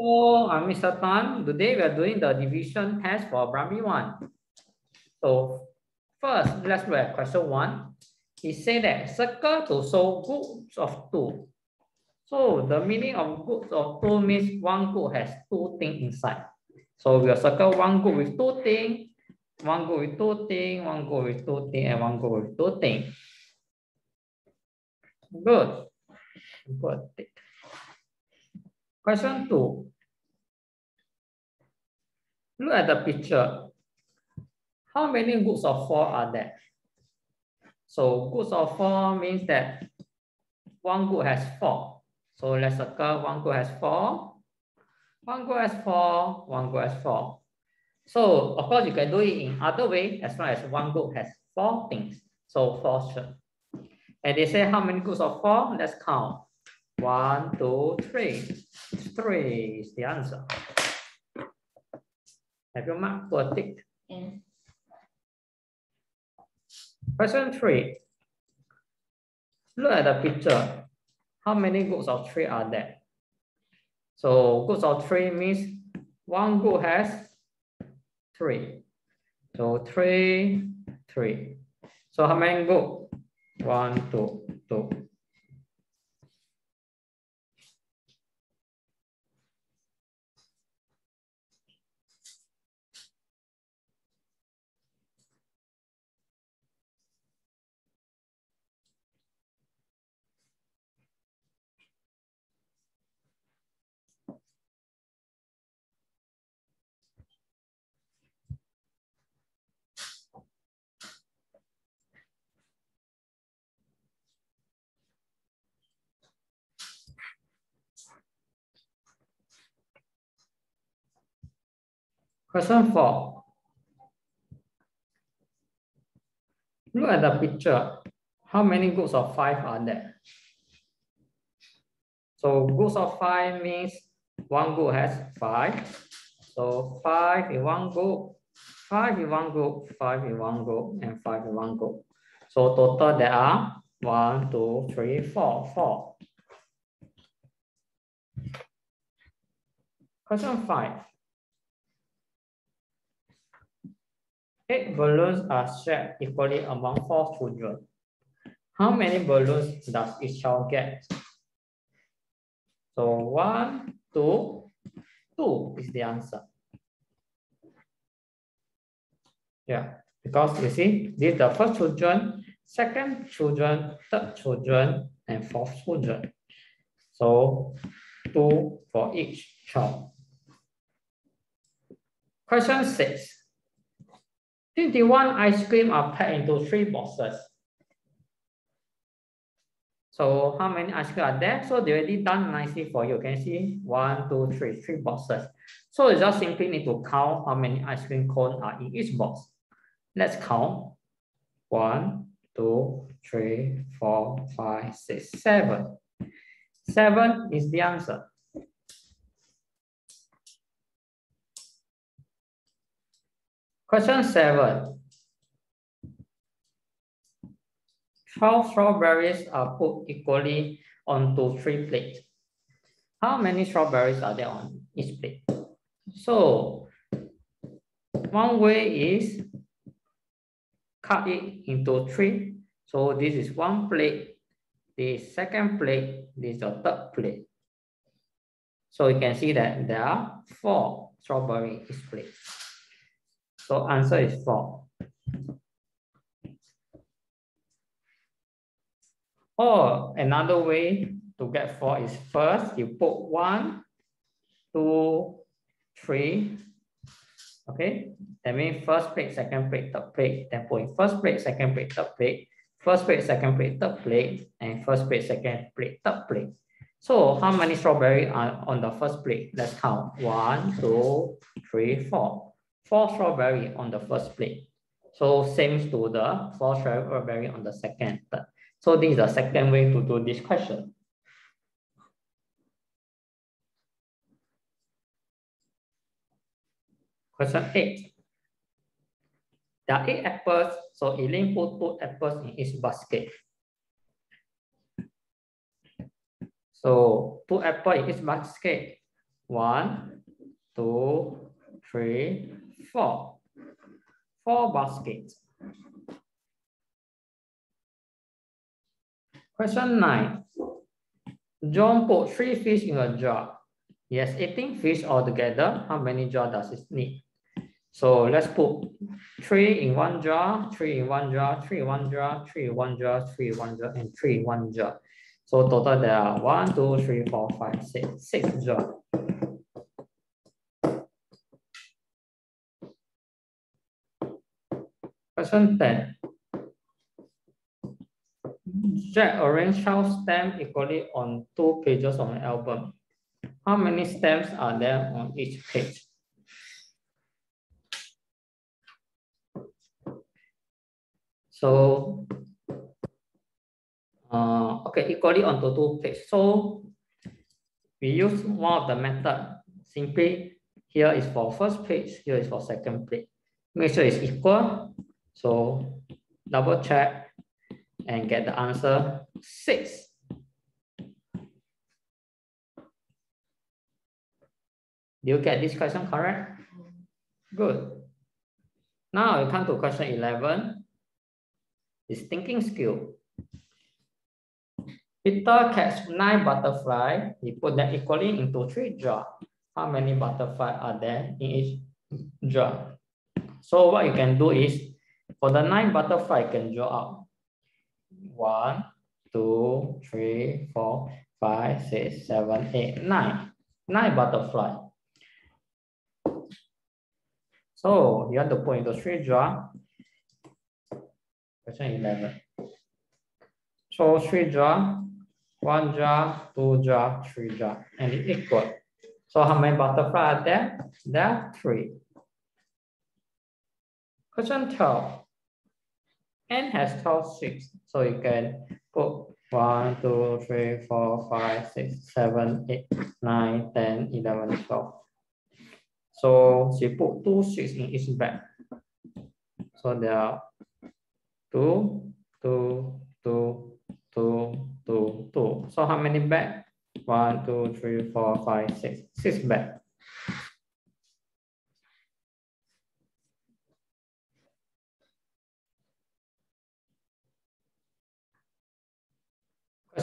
So, I'm Mr. Tan. Today we are doing the division test for primary one. So, first, let's look at question one. He said that circle to show groups of two. So, the meaning of groups of two means one group has two things inside. So, we'll circle one group with two things, one group with two things, one group with two things, and one group with two things. Good. Good. Question two. Look at the picture. How many groups of four are there? So groups of four means that one group has four. So let's circle one group has four. One group has four, one group has four. So of course you can do it in other way as long as one group has four things. So four should. And they say how many groups of four? Let's count. One, two, three. Three is the answer. Have you marked for a tick? Yes. Question three. Look at the picture. How many groups of three are there? So groups of three means one group has three. So three, three. So how many group? One, two, two. Question four. Look at the picture. How many groups of five are there? So groups of five means one group has five. So five in one group, five in one group, five in one group, and five in one group. So total there are one, two, three, four, four. Question five. Eight balloons are shared equally among four children. How many balloons does each child get? So one, two, two is the answer. Yeah, because you see, this is the first children, second children, third children, and fourth children. So two for each child. Question six. 21 ice cream are packed into three boxes. So how many ice cream are there? So they already done nicely for you. Can you see one, two, three, three boxes. So you just simply need to count how many ice cream cones are in each box. Let's count. One, two, three, four, five, six, seven. Seven is the answer. Question seven. Twelve strawberries are put equally onto three plates. How many strawberries are there on each plate? So one way is cut it into three. So this is one plate, the second plate, this is the third plate. So you can see that there are four strawberry each plate. So answer is four. Or another way to get four is first you put one, two, three. Okay, that means first plate, second plate, third plate, then put first plate, second plate, third plate, first plate, second plate, third plate, and first plate, second plate, third plate. So how many strawberry are on the first plate? Let's count. One, two, three, four four strawberry on the first plate. So same to the four strawberry on the second. So this is the second way to do this question. Question eight. There are eight apples, so Elaine put two apples in each basket. So two apples in each basket. One, two, three, four. Four baskets. Question nine. John put three fish in a jar. Has 18 fish altogether. How many jar does it need? So let's put three in one jar, three in one jar, three in one jar, three in one jar, three in one jar, and three in one jar. So total there are one, two, three, four, five, six, six jar. Question 10. Jack arranged 12 stamps equally on two pages of an album. How many stamps are there on each page? So, uh, okay, equally onto two pages. So, we use one of the method. Simply, here is for first page, here is for second page. Make sure it's equal. So, double check and get the answer six. Do you get this question correct? Good. Now we come to question 11 is thinking skill. Peter catch nine butterfly. He put them equally into three jars. How many butterfly are there in each jar? So what you can do is, for the nine butterfly, I can draw out. One, two, three, four, five, six, seven, eight, nine. Nine butterfly. So you have to put into three jar. Question 11. So three jar, one jar, two jar, three jar, and it equal. So how many butterfly are there? There are three. Question 12. Ann has 12 streaks. So you can put 1, 2, 3, 4, 5, 6, 7, 8, 9, 10, 11, 12. So she put two streaks in each bag. So there are two, two, two, two, two, two. So how many bags? One, two, three, four, five, six. Six bags.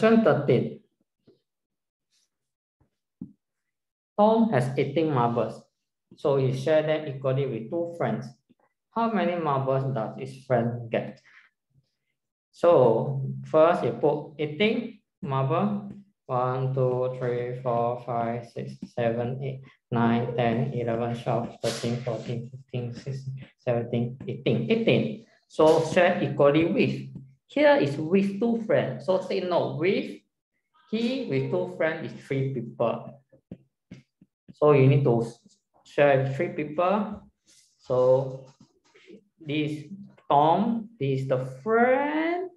13. Tom has 18 marbles, so he shared them equally with two friends. How many marbles does his friend get? So first you put 18 marble. 1, 2, 3, 4, 5, 6, 7, 8, 9, 10, 11, 12, 13, 14, 15, 16, 17, 18. 18. So share equally with. Here is with two friends. So say no, with he with two friends is three people. So you need to share three people. So this Tom, this is the friend,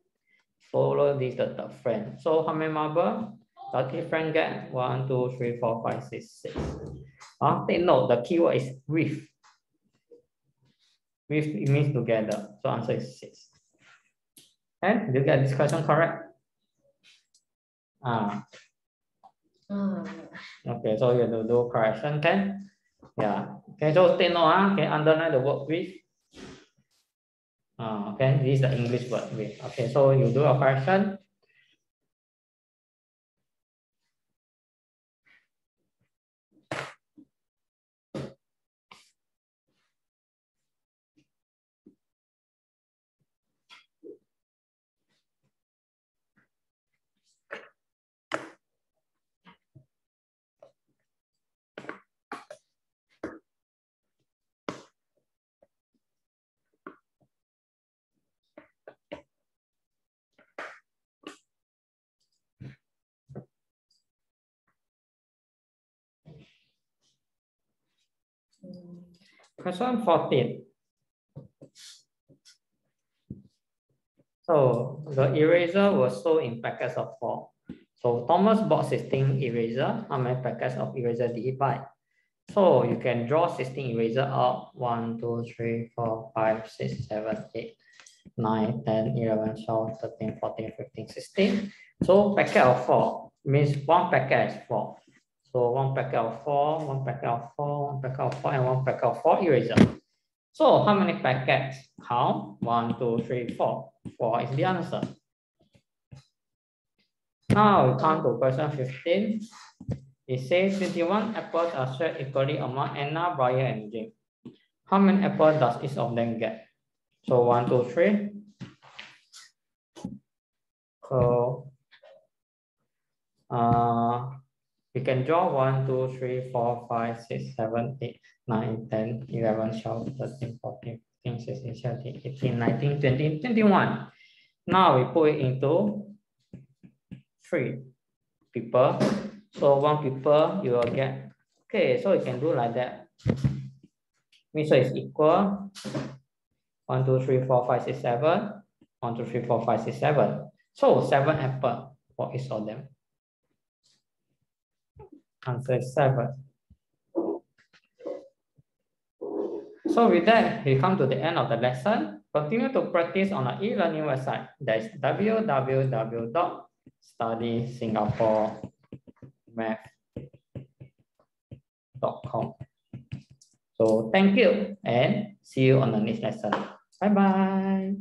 follow this the, the friend. So how many marble? Lucky friend get one, two, three, four, five, six, six. Uh, take note, the keyword is with. With it means together. So answer is six. Okay, did you get this question correct? Ah. Uh, Okay, so you have to do correction, okay? Yeah. Okay, so take note, ah, okay, underline the word with. Ah, okay, this is the English word with. Okay, so you do a correction. Question 14. So the eraser was sold in packets of four. So Thomas bought 16 eraser. How many packets of eraser did he buy? So you can draw 16 eraser out. 1, 2, 3, 4, 5, 6, 7, 8, 9, 10, 11, 12, 13, 14, 15, 16. So packet of 4 means one packet is 4. So one packet of four, one packet of four, one packet of four, and one packet of four eraser. So how many packets? Count one, two, three, four. Four is the answer. Now we come to question 15. It says 21 apples are shared equally among Anna, Brian, and Jim. How many apples does each of them get? So one, two, three. So uh, we can draw 1, 2, 3, 4, 5, 6, 7, 8, 9, 10, 11, 12, 13, 14, 15, 16, 17, 18, 19, 20, 21. Now we put it into three people. So one people you will get, okay, so you can do like that. Means so it's equal 1, 2, 3, 4, 5, 6, 7. 1, 2, 3, 4, 5, 6, 7. So 7 apple for each of them. Answer is 7. So with that, we come to the end of the lesson. Continue to practice on our e-learning website. That is www.studysingaporemath.com. So thank you and see you on the next lesson. Bye-bye.